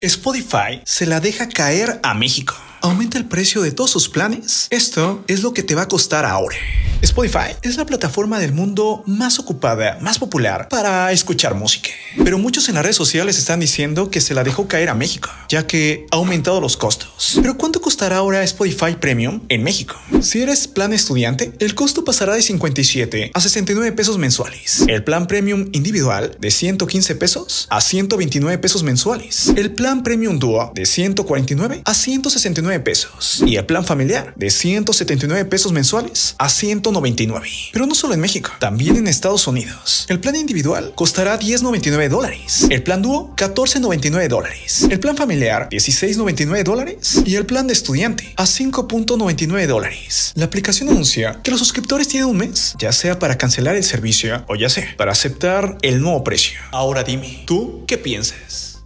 Spotify se la deja caer a México. Aumenta el precio de todos sus planes. Esto es lo que te va a costar ahora. Spotify es la plataforma del mundo más ocupada, más popular para escuchar música. Pero muchos en las redes sociales están diciendo que se la dejó caer a México, ya que ha aumentado los costos. Pero ¿cuánto costará ahora Spotify Premium en México? Si eres plan estudiante, el costo pasará de 57 a 69 pesos mensuales. El plan Premium individual de 115 pesos a 129 pesos mensuales. El plan Premium Duo de 149 a 169 pesos. Y el plan familiar de 179 pesos mensuales a 199. Pero no solo en México, también en Estados Unidos. El plan individual costará 10.99 dólares. El plan dúo 14.99 dólares. El plan familiar 16.99 dólares. Y el plan de estudiante a 5.99 dólares. La aplicación anuncia que los suscriptores tienen un mes, ya sea para cancelar el servicio o ya sea para aceptar el nuevo precio. Ahora dime, ¿tú qué piensas?